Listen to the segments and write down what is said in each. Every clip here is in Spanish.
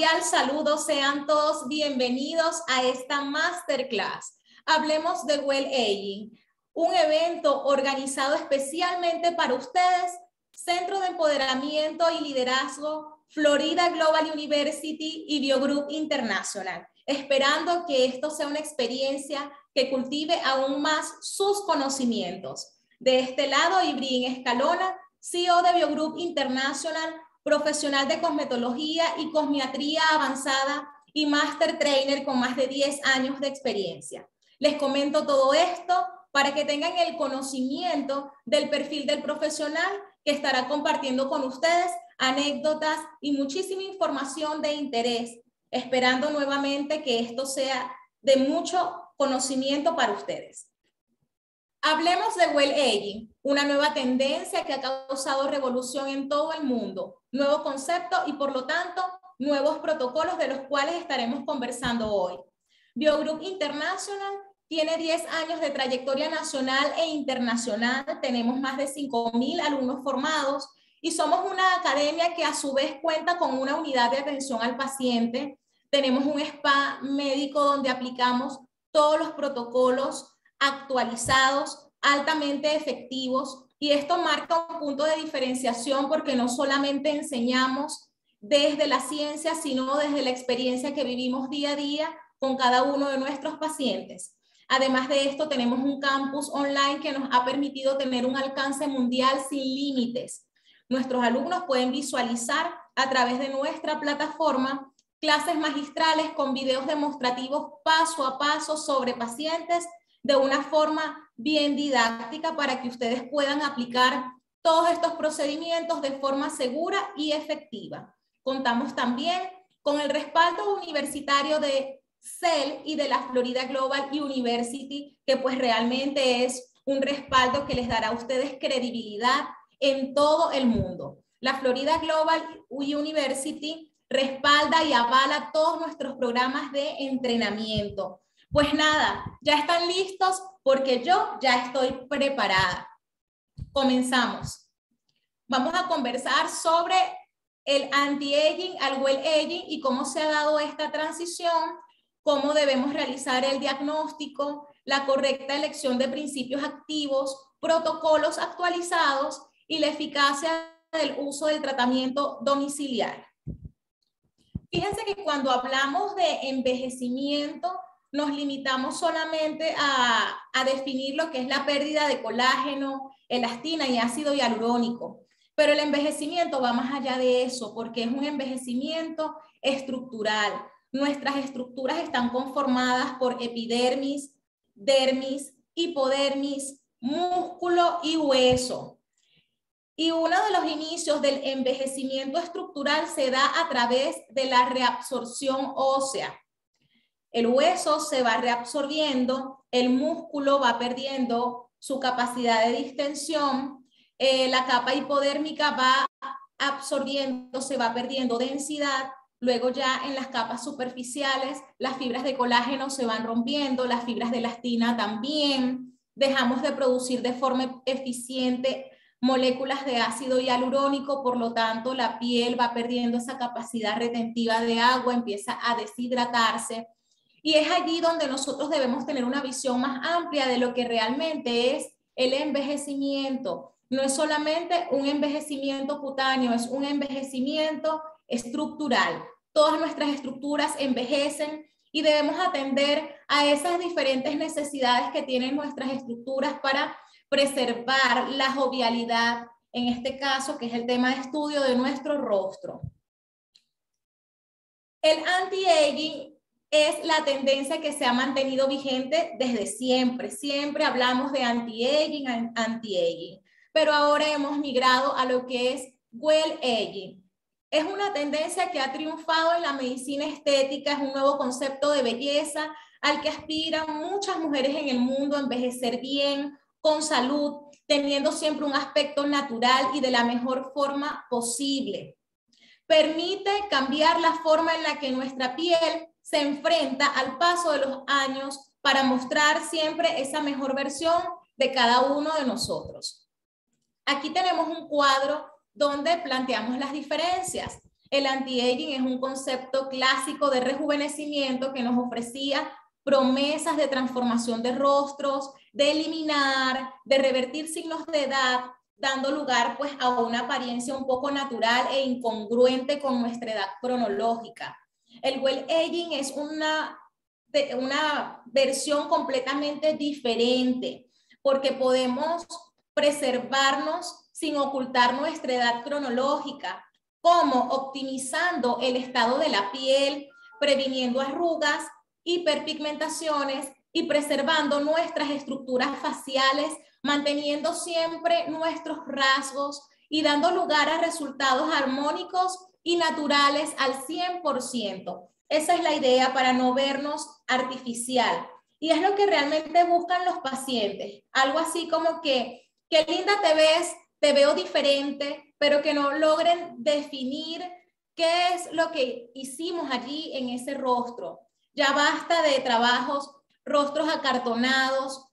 cordial saludo, sean todos bienvenidos a esta masterclass. Hablemos de Well Aging, un evento organizado especialmente para ustedes, Centro de Empoderamiento y Liderazgo, Florida Global University y Biogroup International, esperando que esto sea una experiencia que cultive aún más sus conocimientos. De este lado, Ibrin Escalona, CEO de Biogroup International, profesional de cosmetología y cosmiatría avanzada y master trainer con más de 10 años de experiencia. Les comento todo esto para que tengan el conocimiento del perfil del profesional que estará compartiendo con ustedes anécdotas y muchísima información de interés, esperando nuevamente que esto sea de mucho conocimiento para ustedes. Hablemos de Well Aging, una nueva tendencia que ha causado revolución en todo el mundo, nuevo concepto y por lo tanto nuevos protocolos de los cuales estaremos conversando hoy. Biogroup International tiene 10 años de trayectoria nacional e internacional, tenemos más de 5.000 alumnos formados y somos una academia que a su vez cuenta con una unidad de atención al paciente. Tenemos un spa médico donde aplicamos todos los protocolos actualizados, altamente efectivos, y esto marca un punto de diferenciación porque no solamente enseñamos desde la ciencia, sino desde la experiencia que vivimos día a día con cada uno de nuestros pacientes. Además de esto, tenemos un campus online que nos ha permitido tener un alcance mundial sin límites. Nuestros alumnos pueden visualizar a través de nuestra plataforma clases magistrales con videos demostrativos paso a paso sobre pacientes de una forma bien didáctica para que ustedes puedan aplicar todos estos procedimientos de forma segura y efectiva. Contamos también con el respaldo universitario de CEL y de la Florida Global University, que pues realmente es un respaldo que les dará a ustedes credibilidad en todo el mundo. La Florida Global University respalda y avala todos nuestros programas de entrenamiento pues nada, ya están listos porque yo ya estoy preparada. Comenzamos. Vamos a conversar sobre el anti-aging al well-aging y cómo se ha dado esta transición, cómo debemos realizar el diagnóstico, la correcta elección de principios activos, protocolos actualizados y la eficacia del uso del tratamiento domiciliario. Fíjense que cuando hablamos de envejecimiento, nos limitamos solamente a, definir lo que es la pérdida de colágeno, elastina y ácido hialurónico. Pero el envejecimiento va más allá de eso, porque es un envejecimiento estructural. Nuestras estructuras están conformadas por epidermis, dermis, hipodermis, músculo y hueso. Y uno de los inicios del envejecimiento estructural se da a través de la reabsorción ósea. El hueso se va reabsorbiendo, el músculo va perdiendo su capacidad de distensión, eh, la capa hipodérmica va absorbiendo, se va perdiendo densidad, luego ya en las capas superficiales las fibras de colágeno se van rompiendo, las fibras de elastina también, dejamos de producir de forma eficiente moléculas de ácido hialurónico, por lo tanto la piel va perdiendo esa capacidad retentiva de agua, empieza a deshidratarse y es allí donde nosotros debemos tener una visión más amplia de lo que realmente es el envejecimiento. No es solamente un envejecimiento cutáneo, es un envejecimiento estructural. Todas nuestras estructuras envejecen y debemos atender a esas diferentes necesidades que tienen nuestras estructuras para preservar la jovialidad, en este caso, que es el tema de estudio de nuestro rostro. El anti-aging es la tendencia que se ha mantenido vigente desde siempre. Siempre hablamos de anti-aging, anti-aging, pero ahora hemos migrado a lo que es well-aging. Es una tendencia que ha triunfado en la medicina estética, es un nuevo concepto de belleza al que aspiran muchas mujeres en el mundo a envejecer bien, con salud, teniendo siempre un aspecto natural y de la mejor forma posible. Permite cambiar la forma en la que nuestra piel se enfrenta al paso de los años para mostrar siempre esa mejor versión de cada uno de nosotros. Aquí tenemos un cuadro donde planteamos las diferencias. El anti-aging es un concepto clásico de rejuvenecimiento que nos ofrecía promesas de transformación de rostros, de eliminar, de revertir signos de edad, dando lugar pues a una apariencia un poco natural e incongruente con nuestra edad cronológica. El well aging es una, una versión completamente diferente porque podemos preservarnos sin ocultar nuestra edad cronológica, como optimizando el estado de la piel, previniendo arrugas, hiperpigmentaciones y preservando nuestras estructuras faciales, manteniendo siempre nuestros rasgos y dando lugar a resultados armónicos y naturales al 100%. Esa es la idea para no vernos artificial. Y es lo que realmente buscan los pacientes. Algo así como que, qué linda te ves, te veo diferente, pero que no logren definir qué es lo que hicimos allí en ese rostro. Ya basta de trabajos, rostros acartonados,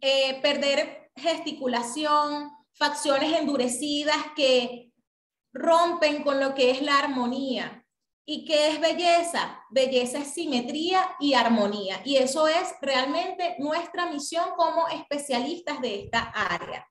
eh, perder gesticulación, facciones endurecidas que rompen con lo que es la armonía. ¿Y qué es belleza? Belleza es simetría y armonía. Y eso es realmente nuestra misión como especialistas de esta área.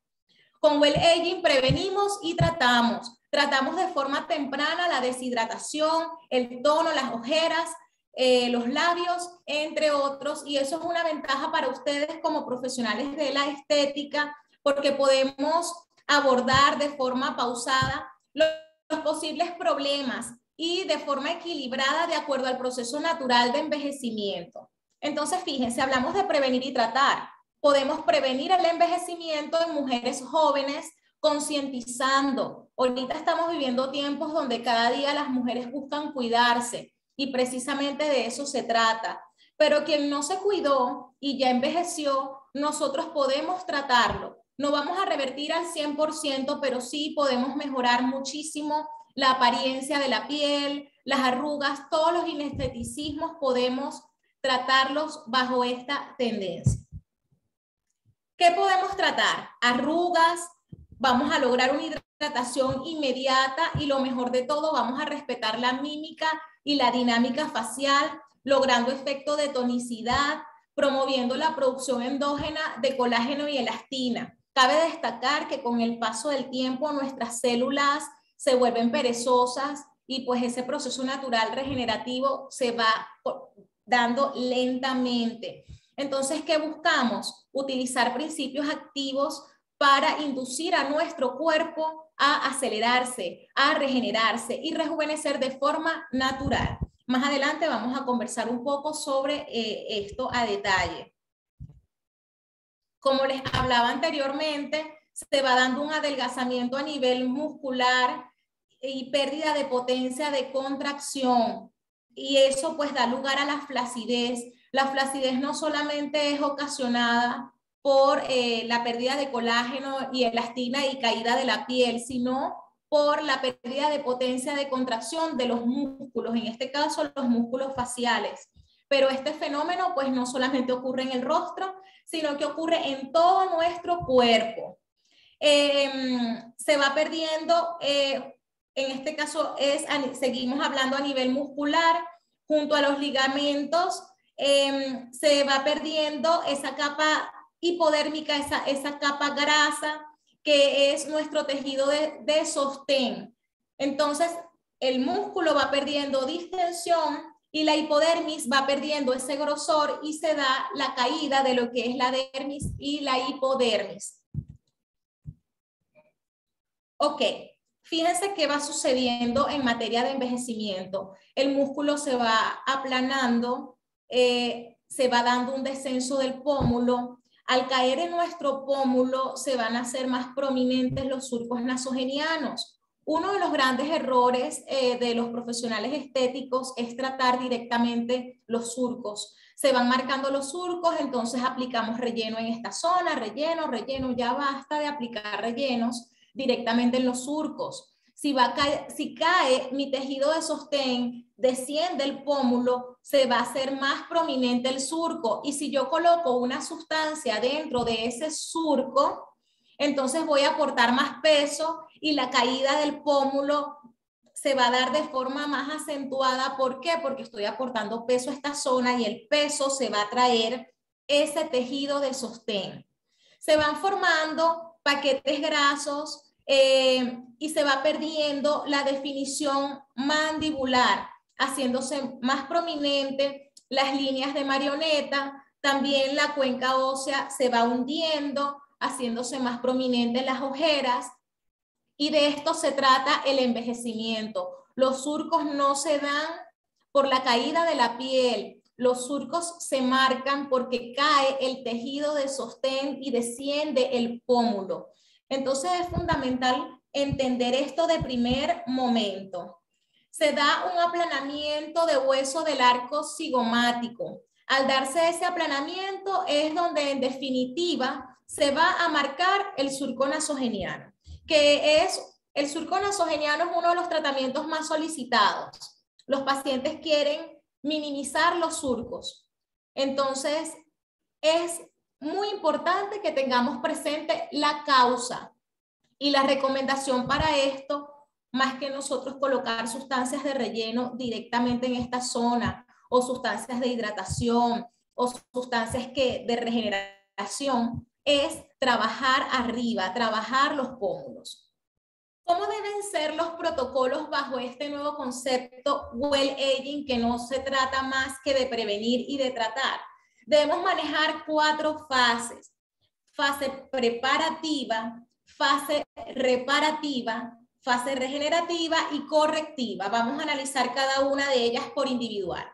Con Well Aging prevenimos y tratamos. Tratamos de forma temprana la deshidratación, el tono, las ojeras, eh, los labios, entre otros. Y eso es una ventaja para ustedes como profesionales de la estética, porque podemos abordar de forma pausada los posibles problemas y de forma equilibrada de acuerdo al proceso natural de envejecimiento. Entonces, fíjense, hablamos de prevenir y tratar. Podemos prevenir el envejecimiento en mujeres jóvenes concientizando. Ahorita estamos viviendo tiempos donde cada día las mujeres buscan cuidarse y precisamente de eso se trata. Pero quien no se cuidó y ya envejeció, nosotros podemos tratarlo. No vamos a revertir al 100%, pero sí podemos mejorar muchísimo la apariencia de la piel, las arrugas, todos los inesteticismos podemos tratarlos bajo esta tendencia. ¿Qué podemos tratar? Arrugas, vamos a lograr una hidratación inmediata y lo mejor de todo, vamos a respetar la mímica y la dinámica facial, logrando efecto de tonicidad, promoviendo la producción endógena de colágeno y elastina. Cabe destacar que con el paso del tiempo nuestras células se vuelven perezosas y pues ese proceso natural regenerativo se va dando lentamente. Entonces, ¿qué buscamos? Utilizar principios activos para inducir a nuestro cuerpo a acelerarse, a regenerarse y rejuvenecer de forma natural. Más adelante vamos a conversar un poco sobre eh, esto a detalle. Como les hablaba anteriormente, se va dando un adelgazamiento a nivel muscular y pérdida de potencia de contracción. Y eso pues da lugar a la flacidez. La flacidez no solamente es ocasionada por eh, la pérdida de colágeno y elastina y caída de la piel, sino por la pérdida de potencia de contracción de los músculos, en este caso los músculos faciales. Pero este fenómeno pues no solamente ocurre en el rostro, sino que ocurre en todo nuestro cuerpo. Em, se va perdiendo, eh, en este caso es, seguimos hablando a nivel muscular, junto a los ligamentos, em, se va perdiendo esa capa hipodérmica, esa, esa capa grasa, que es nuestro tejido de, de sostén. Entonces, el músculo va perdiendo distensión y la hipodermis va perdiendo ese grosor y se da la caída de lo que es la dermis y la hipodermis. Ok, fíjense qué va sucediendo en materia de envejecimiento. El músculo se va aplanando, eh, se va dando un descenso del pómulo. Al caer en nuestro pómulo se van a hacer más prominentes los surcos nasogenianos. Uno de los grandes errores eh, de los profesionales estéticos es tratar directamente los surcos. Se van marcando los surcos, entonces aplicamos relleno en esta zona, relleno, relleno, ya basta de aplicar rellenos directamente en los surcos. Si, va si cae mi tejido de sostén, desciende el pómulo, se va a hacer más prominente el surco. Y si yo coloco una sustancia dentro de ese surco, entonces voy a aportar más peso y la caída del pómulo se va a dar de forma más acentuada. ¿Por qué? Porque estoy aportando peso a esta zona y el peso se va a traer ese tejido de sostén. Se van formando paquetes grasos eh, y se va perdiendo la definición mandibular, haciéndose más prominente las líneas de marioneta, también la cuenca ósea se va hundiendo, haciéndose más prominentes las ojeras. Y de esto se trata el envejecimiento. Los surcos no se dan por la caída de la piel. Los surcos se marcan porque cae el tejido de sostén y desciende el pómulo. Entonces es fundamental entender esto de primer momento. Se da un aplanamiento de hueso del arco cigomático. Al darse ese aplanamiento es donde en definitiva se va a marcar el surco nasogeniano, que es el surco nasogeniano es uno de los tratamientos más solicitados. Los pacientes quieren minimizar los surcos. Entonces, es muy importante que tengamos presente la causa y la recomendación para esto, más que nosotros colocar sustancias de relleno directamente en esta zona o sustancias de hidratación o sustancias que, de regeneración, es trabajar arriba, trabajar los pómulos. ¿Cómo deben ser los protocolos bajo este nuevo concepto well aging que no se trata más que de prevenir y de tratar? Debemos manejar cuatro fases. Fase preparativa, fase reparativa, fase regenerativa y correctiva. Vamos a analizar cada una de ellas por individual.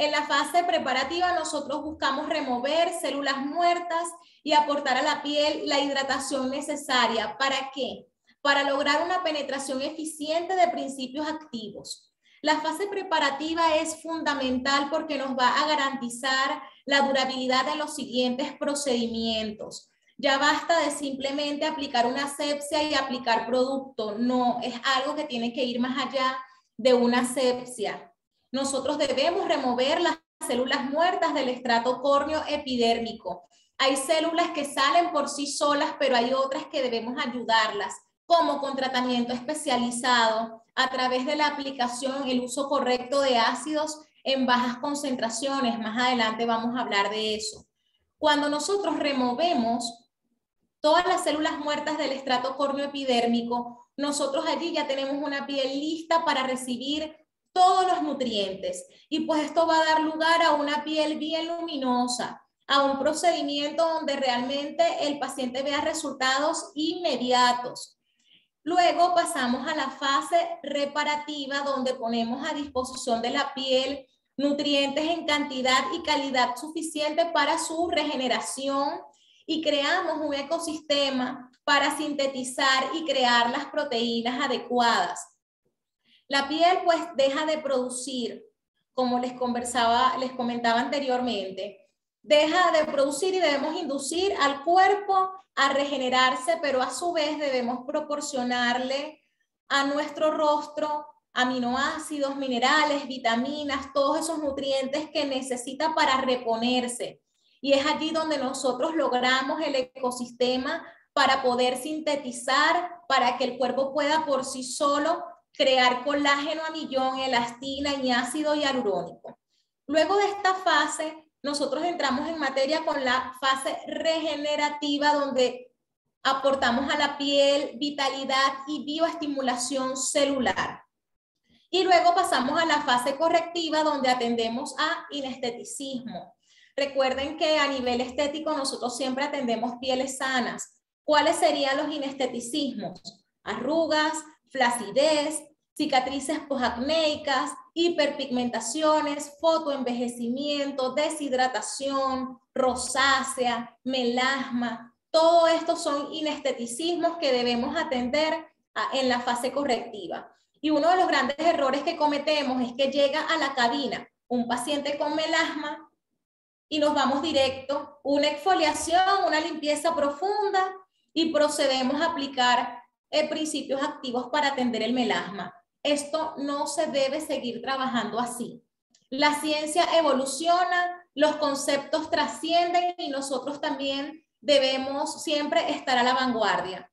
En la fase preparativa nosotros buscamos remover células muertas y aportar a la piel la hidratación necesaria. ¿Para qué? Para lograr una penetración eficiente de principios activos. La fase preparativa es fundamental porque nos va a garantizar la durabilidad de los siguientes procedimientos. Ya basta de simplemente aplicar una asepsia y aplicar producto. No, es algo que tiene que ir más allá de una asepsia nosotros debemos remover las células muertas del estrato córneo epidérmico. Hay células que salen por sí solas, pero hay otras que debemos ayudarlas, como con tratamiento especializado, a través de la aplicación, el uso correcto de ácidos en bajas concentraciones. Más adelante vamos a hablar de eso. Cuando nosotros removemos todas las células muertas del estrato córneo epidérmico, nosotros allí ya tenemos una piel lista para recibir todos los nutrientes. Y pues esto va a dar lugar a una piel bien luminosa, a un procedimiento donde realmente el paciente vea resultados inmediatos. Luego pasamos a la fase reparativa, donde ponemos a disposición de la piel nutrientes en cantidad y calidad suficiente para su regeneración y creamos un ecosistema para sintetizar y crear las proteínas adecuadas. La piel pues deja de producir, como les conversaba, les comentaba anteriormente, deja de producir y debemos inducir al cuerpo a regenerarse, pero a su vez debemos proporcionarle a nuestro rostro aminoácidos, minerales, vitaminas, todos esos nutrientes que necesita para reponerse. Y es allí donde nosotros logramos el ecosistema para poder sintetizar, para que el cuerpo pueda por sí solo crear colágeno a millón, elastina y ácido hialurónico. Luego de esta fase, nosotros entramos en materia con la fase regenerativa, donde aportamos a la piel vitalidad y bioestimulación celular. Y luego pasamos a la fase correctiva, donde atendemos a inesteticismo. Recuerden que a nivel estético nosotros siempre atendemos pieles sanas. ¿Cuáles serían los inesteticismos? Arrugas, flacidez, cicatrices posacnéicas, hiperpigmentaciones, fotoenvejecimiento, deshidratación, rosácea, melasma. Todo esto son inesteticismos que debemos atender en la fase correctiva. Y uno de los grandes errores que cometemos es que llega a la cabina un paciente con melasma y nos vamos directo, una exfoliación, una limpieza profunda y procedemos a aplicar eh, principios activos para atender el melasma. Esto no se debe seguir trabajando así. La ciencia evoluciona, los conceptos trascienden y nosotros también debemos siempre estar a la vanguardia.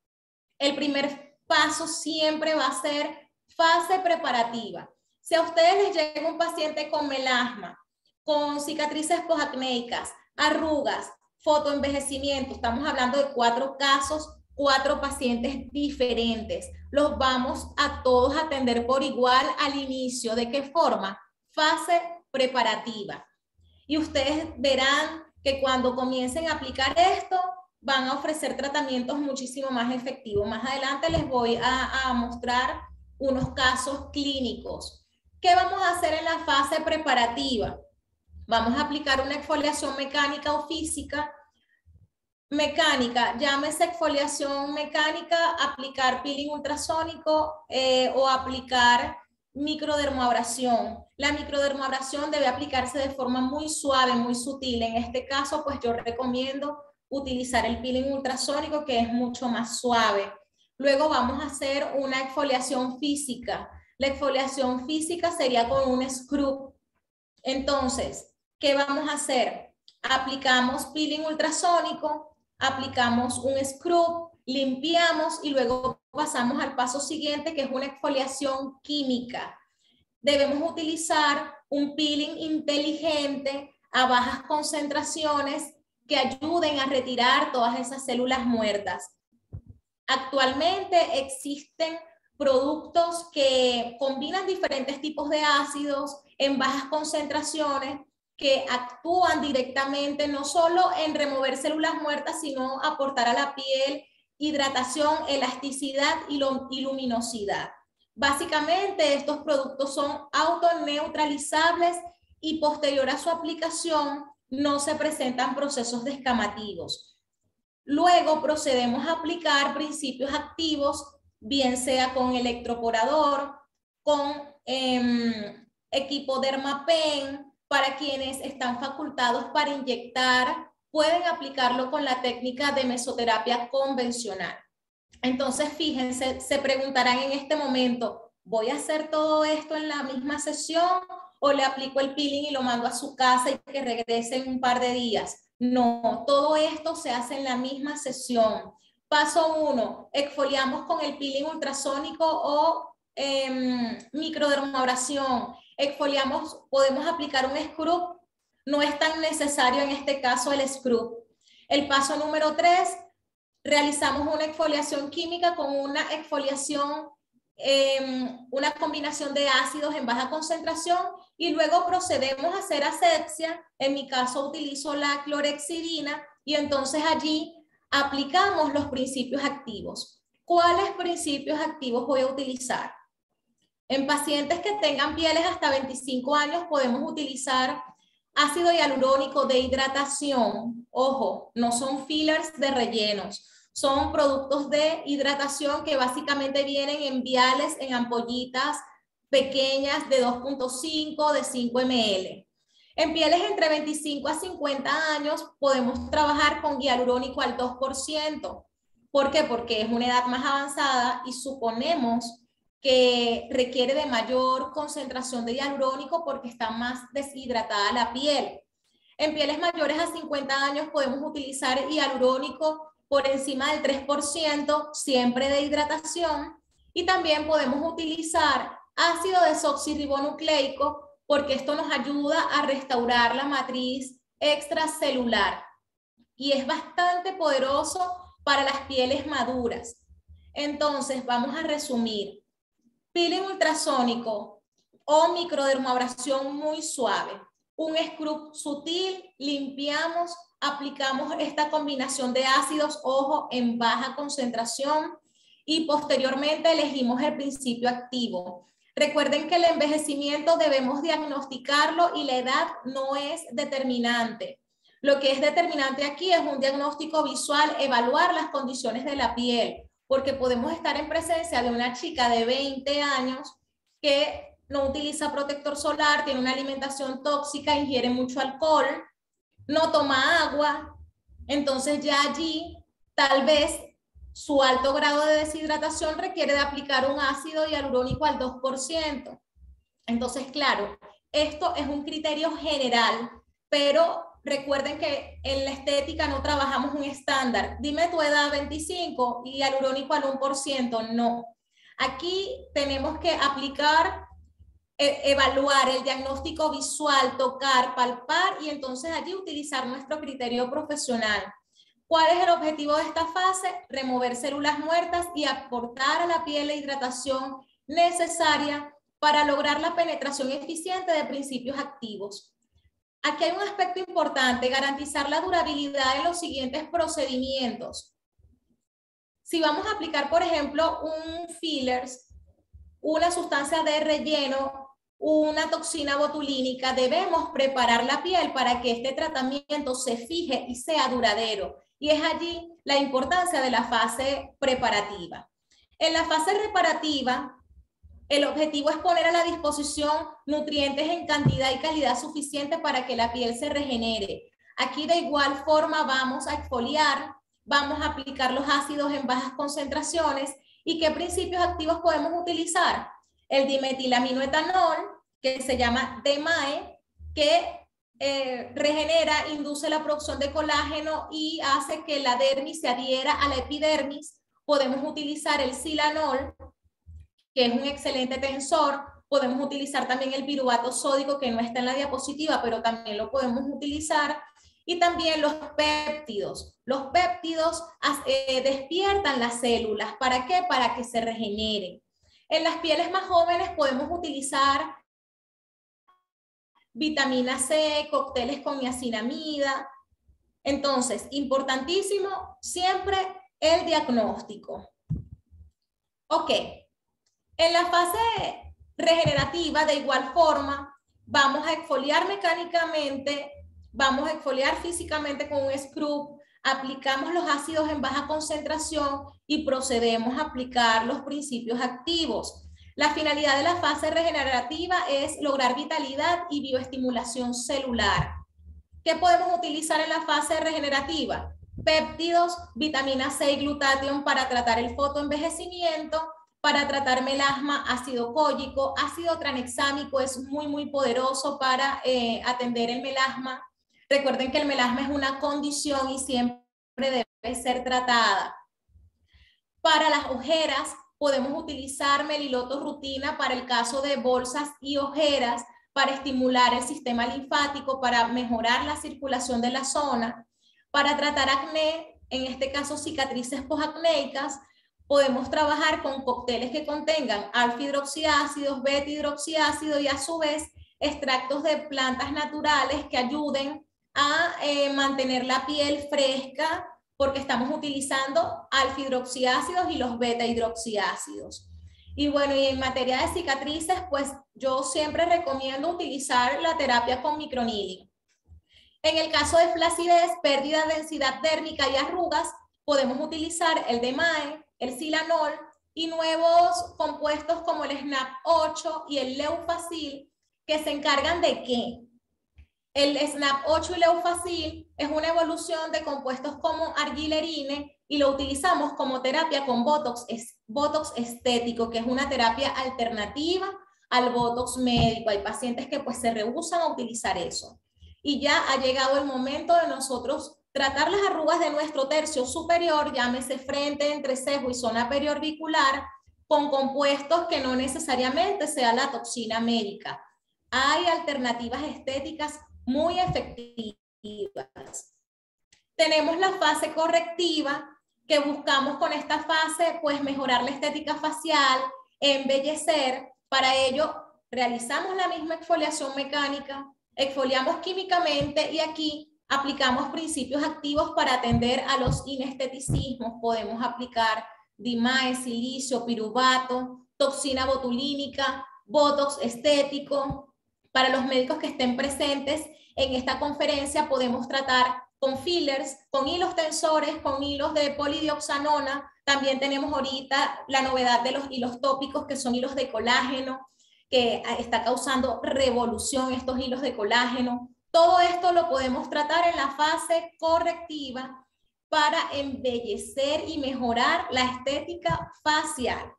El primer paso siempre va a ser Fase preparativa. Si a ustedes les llega un paciente con melasma, con cicatrices posacnéicas, arrugas, fotoenvejecimiento, estamos hablando de cuatro casos, cuatro pacientes diferentes. Los vamos a todos atender por igual al inicio. ¿De qué forma? Fase preparativa. Y ustedes verán que cuando comiencen a aplicar esto, van a ofrecer tratamientos muchísimo más efectivos. Más adelante les voy a, mostrar unos casos clínicos. ¿Qué vamos a hacer en la fase preparativa? Vamos a aplicar una exfoliación mecánica o física. Mecánica, llámese exfoliación mecánica, aplicar peeling ultrasónico eh, o aplicar microdermoabrasión. La microdermoabrasión debe aplicarse de forma muy suave, muy sutil. En este caso, pues yo recomiendo utilizar el peeling ultrasónico que es mucho más suave. Luego vamos a hacer una exfoliación física. La exfoliación física sería con un scrub. Entonces, ¿qué vamos a hacer? Aplicamos peeling ultrasónico, aplicamos un scrub, limpiamos y luego pasamos al paso siguiente que es una exfoliación química. Debemos utilizar un peeling inteligente a bajas concentraciones que ayuden a retirar todas esas células muertas. Actualmente existen productos que combinan diferentes tipos de ácidos en bajas concentraciones que actúan directamente no solo en remover células muertas, sino aportar a la piel hidratación, elasticidad y, luminosidad. Básicamente, estos productos son autoneutralizables y posterior a su aplicación no se presentan procesos descamativos. Luego procedemos a aplicar principios activos, bien sea con electroporador, con eh, equipo Dermapen, para quienes están facultados para inyectar, pueden aplicarlo con la técnica de mesoterapia convencional. Entonces, fíjense, se preguntarán en este momento, ¿voy a hacer todo esto en la misma sesión o le aplico el peeling y lo mando a su casa y que regrese en un par de días? No, todo esto se hace en la misma sesión. Paso uno, exfoliamos con el peeling ultrasónico o eh, microdermabrasión. Exfoliamos, podemos aplicar un scrub. No es tan necesario en este caso el scrub. El paso número tres, realizamos una exfoliación química con una exfoliación, em, una combinación de ácidos en baja concentración y luego procedemos a hacer asepsia. En mi caso utilizo la clorexidina y entonces allí aplicamos los principios activos. ¿Cuáles principios activos voy a utilizar? En pacientes que tengan pieles hasta 25 años podemos utilizar ácido hialurónico de hidratación. Ojo, no son fillers de rellenos, son productos de hidratación que básicamente vienen en viales, en ampollitas pequeñas de 2.5, de 5 ml. En pieles entre 25 a 50 años podemos trabajar con hialurónico al 2%. ¿Por qué? Porque es una edad más avanzada y suponemos que requiere de mayor concentración de hialurónico porque está más deshidratada la piel. En pieles mayores a 50 años podemos utilizar hialurónico por encima del 3%, siempre de hidratación, y también podemos utilizar ácido desoxirribonucleico porque esto nos ayuda a restaurar la matriz extracelular y es bastante poderoso para las pieles maduras. Entonces, vamos a resumir. Peeling ultrasónico o microdermabrasión muy suave. Un scrub sutil, limpiamos, aplicamos esta combinación de ácidos, ojo, en baja concentración y posteriormente elegimos el principio activo. Recuerden que el envejecimiento debemos diagnosticarlo y la edad no es determinante. Lo que es determinante aquí es un diagnóstico visual, evaluar las condiciones de la piel, porque podemos estar en presencia de una chica de 20 años que no utiliza protector solar, tiene una alimentación tóxica, ingiere mucho alcohol, no toma agua, entonces ya allí tal vez su alto grado de deshidratación requiere de aplicar un ácido hialurónico al 2%. Entonces, claro, esto es un criterio general, pero recuerden que en la estética no trabajamos un estándar. Dime tu edad 25 y hialurónico al 1%, no. Aquí tenemos que aplicar, e, evaluar el diagnóstico visual, tocar, palpar y entonces allí utilizar nuestro criterio profesional. ¿Cuál es el objetivo de esta fase? Remover células muertas y aportar a la piel la hidratación necesaria para lograr la penetración eficiente de principios activos. Aquí hay un aspecto importante, garantizar la durabilidad de los siguientes procedimientos. Si vamos a aplicar, por ejemplo, un fillers, una sustancia de relleno, una toxina botulínica, debemos preparar la piel para que este tratamiento se fije y sea duradero. Y es allí la importancia de la fase preparativa. En la fase reparativa, el objetivo es poner a la disposición nutrientes en cantidad y calidad suficiente para que la piel se regenere. Aquí de igual forma vamos a exfoliar, vamos a aplicar los ácidos en bajas concentraciones y qué principios activos podemos utilizar. El dimetilaminoetanol, que se llama DMAE, que eh, regenera, induce la producción de colágeno y hace que la dermis se adhiera a la epidermis. Podemos utilizar el silanol, que es un excelente tensor. Podemos utilizar también el piruvato sódico, que no está en la diapositiva, pero también lo podemos utilizar. Y también los péptidos. Los péptidos eh, despiertan las células. ¿Para qué? Para que se regeneren. En las pieles más jóvenes podemos utilizar vitamina C, cócteles con niacinamida. Entonces, importantísimo siempre el diagnóstico. Ok, en la fase regenerativa, de igual forma, vamos a exfoliar mecánicamente, vamos a exfoliar físicamente con un scrub, aplicamos los ácidos en baja concentración y procedemos a aplicar los principios activos. La finalidad de la fase regenerativa es lograr vitalidad y bioestimulación celular. ¿Qué podemos utilizar en la fase regenerativa? Péptidos, vitamina C y glutatión para tratar el fotoenvejecimiento, para tratar melasma, ácido cólico, ácido tranexámico es muy, muy poderoso para eh, atender el melasma. Recuerden que el melasma es una condición y siempre debe ser tratada. Para las ojeras, podemos utilizar meliloto rutina para el caso de bolsas y ojeras, para estimular el sistema linfático, para mejorar la circulación de la zona, para tratar acné, en este caso cicatrices posacnéicas, podemos trabajar con cócteles que contengan alfa-hidroxiácidos, beta-hidroxiácido y a su vez extractos de plantas naturales que ayuden a eh, mantener la piel fresca porque estamos utilizando alfa-hidroxiácidos y los beta-hidroxiácidos. Y bueno, y en materia de cicatrices, pues yo siempre recomiendo utilizar la terapia con microneedling. En el caso de flacidez, pérdida de densidad térmica y arrugas, podemos utilizar el DMAE, el silanol y nuevos compuestos como el SNAP 8 y el Leufacil que se encargan de qué? El SNAP 8 y Leufacil es una evolución de compuestos como argilerine y lo utilizamos como terapia con Botox, es Botox estético, que es una terapia alternativa al Botox médico. Hay pacientes que pues se rehusan a utilizar eso. Y ya ha llegado el momento de nosotros Tratar las arrugas de nuestro tercio superior, llámese frente, entrecejo y zona periorbicular, con compuestos que no necesariamente sea la toxina médica. Hay alternativas estéticas muy efectivas. Tenemos la fase correctiva, que buscamos con esta fase, pues mejorar la estética facial, embellecer. Para ello, realizamos la misma exfoliación mecánica, exfoliamos químicamente y aquí aplicamos principios activos para atender a los inesteticismos. Podemos aplicar dimae, silicio, piruvato, toxina botulínica, botox estético. Para los médicos que estén presentes en esta conferencia podemos tratar con fillers, con hilos tensores, con hilos de polidioxanona. También tenemos ahorita la novedad de los hilos tópicos, que son hilos de colágeno, que está causando revolución estos hilos de colágeno. Todo esto lo podemos tratar en la fase correctiva para embellecer y mejorar la estética facial.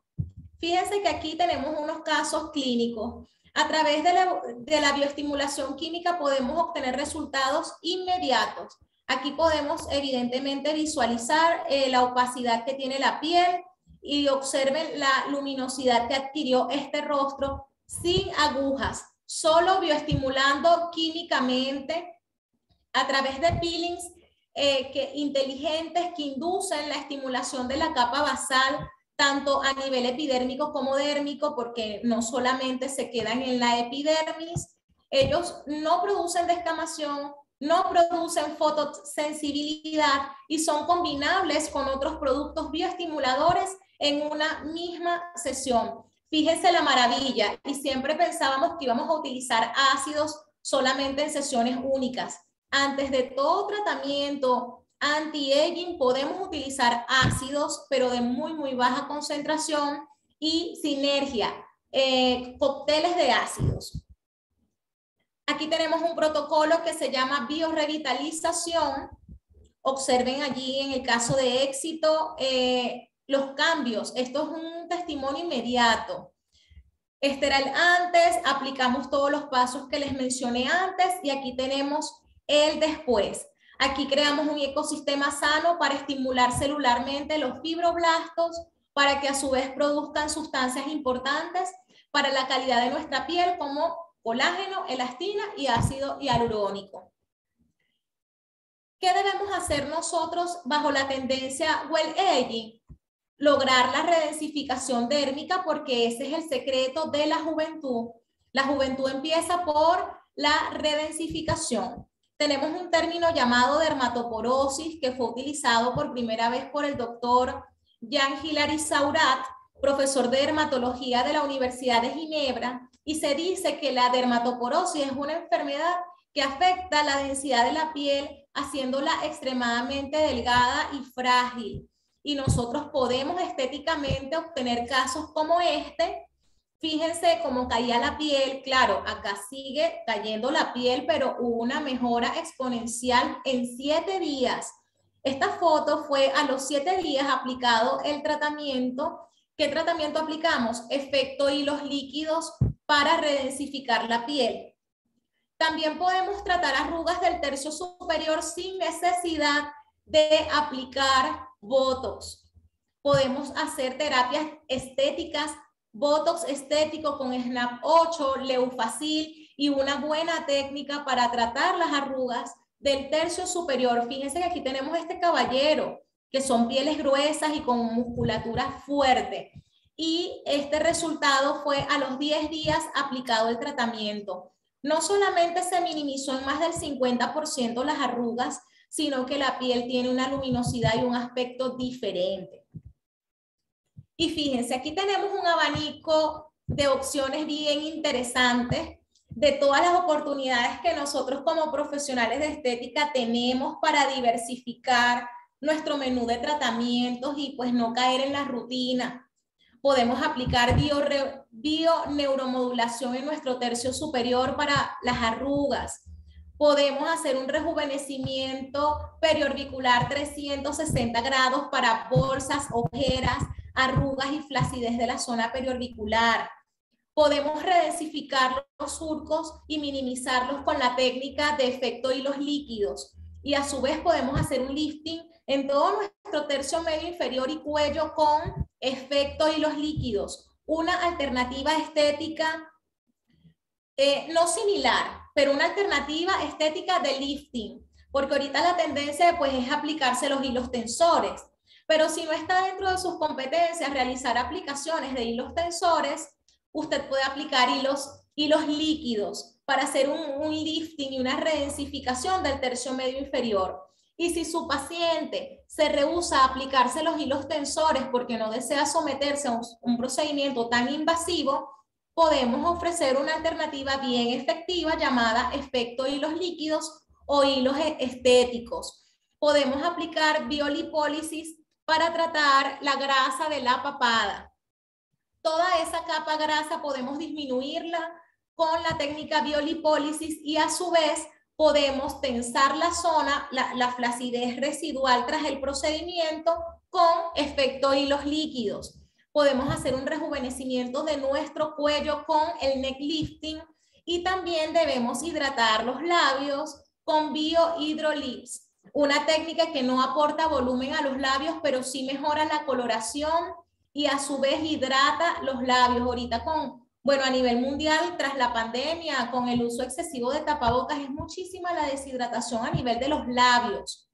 Fíjense que aquí tenemos unos casos clínicos. A través de la, bioestimulación química podemos obtener resultados inmediatos. Aquí podemos evidentemente visualizar eh, la opacidad que tiene la piel, y observen la luminosidad que adquirió este rostro sin agujas, solo bioestimulando químicamente a través de peelings eh, que, inteligentes que inducen la estimulación de la capa basal tanto a nivel epidérmico como dérmico, porque no solamente se quedan en la epidermis, ellos no producen descamación, no producen fotosensibilidad y son combinables con otros productos bioestimuladores en una misma sesión. Fíjense la maravilla y siempre pensábamos que íbamos a utilizar ácidos solamente en sesiones únicas. Antes de todo tratamiento anti-aging podemos utilizar ácidos, pero de muy, muy baja concentración y sinergia, eh, cócteles de ácidos. Aquí tenemos un protocolo que se llama biorevitalización. Observen allí en el caso de éxito eh, los cambios. Esto es un testimonio inmediato. Este era el antes, aplicamos todos los pasos que les mencioné antes y aquí tenemos el después. Aquí creamos un ecosistema sano para estimular celularmente los fibroblastos para que a su vez produzcan sustancias importantes para la calidad de nuestra piel como colágeno, elastina y ácido hialurónico. ¿Qué debemos hacer nosotros bajo la tendencia well aging? Lograr la redensificación dérmica porque ese es el secreto de la juventud. La juventud empieza por la redensificación. Tenemos un término llamado dermatoporosis que fue utilizado por primera vez por el doctor Jean Hilary Saurat, profesor de dermatología de la Universidad de Ginebra, y se dice que la dermatoporosis es una enfermedad que afecta la densidad de la piel, haciéndola extremadamente delgada y frágil. Y nosotros podemos estéticamente obtener casos como este. Fíjense cómo caía la piel. Claro, acá sigue cayendo la piel, pero hubo una mejora exponencial en siete días. Esta foto fue a los siete días aplicado el tratamiento. ¿Qué tratamiento aplicamos? Efecto hilos líquidos para redensificar la piel. También podemos tratar arrugas del tercio superior sin necesidad de aplicar botox. Podemos hacer terapias estéticas, botox estético con SNAP 8, Leufacil y una buena técnica para tratar las arrugas del tercio superior. Fíjense que aquí tenemos este caballero, que son pieles gruesas y con musculatura fuerte y este resultado fue a los 10 días aplicado el tratamiento. No solamente se minimizó en más del 50% las arrugas, sino que la piel tiene una luminosidad y un aspecto diferente. Y fíjense, aquí tenemos un abanico de opciones bien interesantes de todas las oportunidades que nosotros como profesionales de estética tenemos para diversificar nuestro menú de tratamientos y pues no caer en la rutina podemos aplicar bioneuromodulación en nuestro tercio superior para las arrugas. Podemos hacer un rejuvenecimiento periorbicular 360 grados para bolsas, ojeras, arrugas y flacidez de la zona periorbicular. Podemos redensificar los surcos y minimizarlos con la técnica de efecto hilos líquidos. Y a su vez podemos hacer un lifting en todo nuestro tercio medio inferior y cuello con efecto y los líquidos, una alternativa estética eh, no similar, pero una alternativa estética de lifting, porque ahorita la tendencia pues es aplicarse los hilos tensores, pero si no está dentro de sus competencias realizar aplicaciones de hilos tensores, usted puede aplicar hilos, hilos líquidos para hacer un, un lifting y una redensificación del tercio medio inferior. Y si su paciente se rehúsa a aplicarse los hilos tensores porque no desea someterse a un, procedimiento tan invasivo, podemos ofrecer una alternativa bien efectiva llamada efecto hilos líquidos o hilos e, estéticos. Podemos aplicar biolipólisis para tratar la grasa de la papada. Toda esa capa grasa podemos disminuirla con la técnica biolipólisis y a su vez podemos tensar la zona, la, flacidez residual tras el procedimiento con efecto hilos líquidos. Podemos hacer un rejuvenecimiento de nuestro cuello con el neck lifting y también debemos hidratar los labios con biohidrolips, una técnica que no aporta volumen a los labios, pero sí mejora la coloración y a su vez hidrata los labios. Ahorita con, bueno, a nivel mundial, tras la pandemia, con el uso excesivo de tapabocas, es muchísima la deshidratación a nivel de los labios.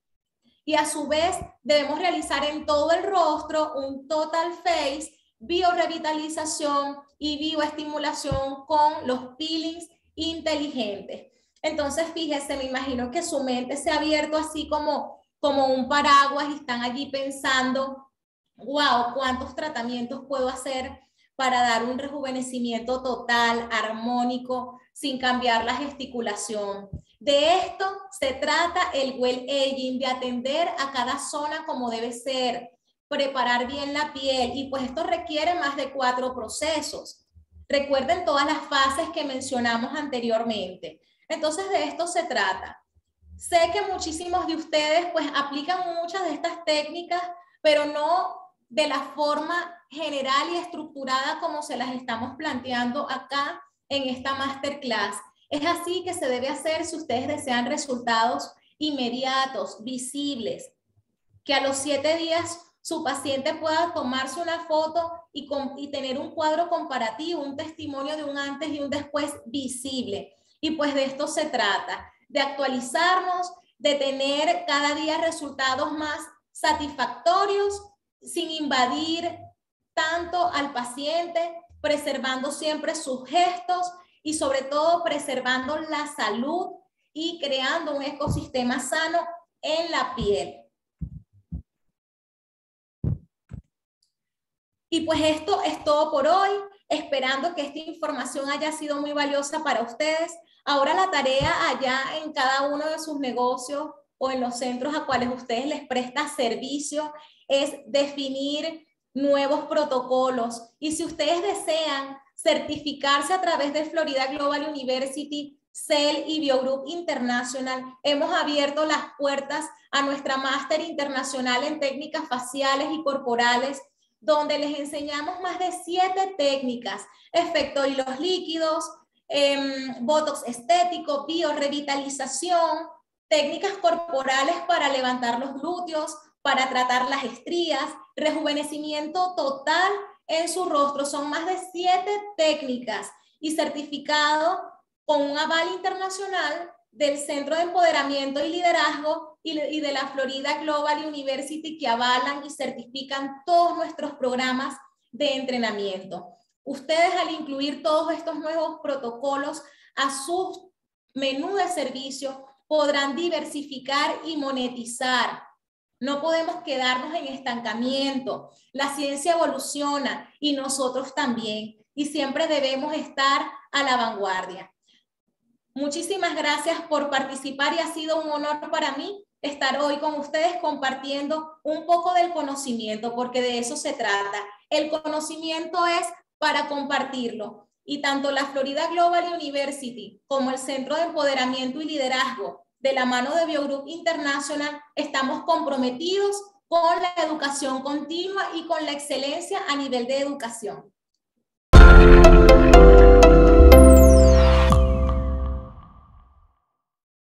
Y a su vez, debemos realizar en todo el rostro un total face, biorevitalización y bioestimulación con los peelings inteligentes. Entonces, fíjese, me imagino que su mente se ha abierto así como, como un paraguas y están allí pensando, wow, ¿cuántos tratamientos puedo hacer para dar un rejuvenecimiento total, armónico, sin cambiar la gesticulación? De esto se trata el well aging, de atender a cada zona como debe ser, preparar bien la piel y pues esto requiere más de cuatro procesos. Recuerden todas las fases que mencionamos anteriormente. Entonces de esto se trata. Sé que muchísimos de ustedes pues aplican muchas de estas técnicas, pero no de la forma general y estructurada como se las estamos planteando acá en esta masterclass. Es así que se debe hacer si ustedes desean resultados inmediatos, visibles, que a los siete días su paciente pueda tomarse una foto y, tener un cuadro comparativo, un testimonio de un antes y un después visible. Y pues de esto se trata, de actualizarnos, de tener cada día resultados más satisfactorios sin invadir tanto al paciente, preservando siempre sus gestos y sobre todo preservando la salud y creando un ecosistema sano en la piel. Y pues esto es todo por hoy, esperando que esta información haya sido muy valiosa para ustedes. Ahora la tarea allá en cada uno de sus negocios o en los centros a cuales ustedes les presta servicio es definir nuevos protocolos. Y si ustedes desean certificarse a través de Florida Global University, CEL y Biogroup International, hemos abierto las puertas a nuestra máster internacional en técnicas faciales y corporales, donde les enseñamos más de siete técnicas, efecto hilos líquidos, eh, botox estético, biorevitalización, técnicas corporales para levantar los glúteos, para tratar las estrías, rejuvenecimiento total en su rostro. Son más de siete técnicas y certificado con un aval internacional del Centro de Empoderamiento y Liderazgo y de la Florida Global University que avalan y certifican todos nuestros programas de entrenamiento. Ustedes al incluir todos estos nuevos protocolos a su menú de servicio podrán diversificar y monetizar. No podemos quedarnos en estancamiento. La ciencia evoluciona y nosotros también. Y siempre debemos estar a la vanguardia. Muchísimas gracias por participar y ha sido un honor para mí estar hoy con ustedes compartiendo un poco del conocimiento, porque de eso se trata. El conocimiento es para compartirlo. Y tanto la Florida Global University como el Centro de Empoderamiento y Liderazgo de la mano de Biogroup International estamos comprometidos con la educación continua y con la excelencia a nivel de educación.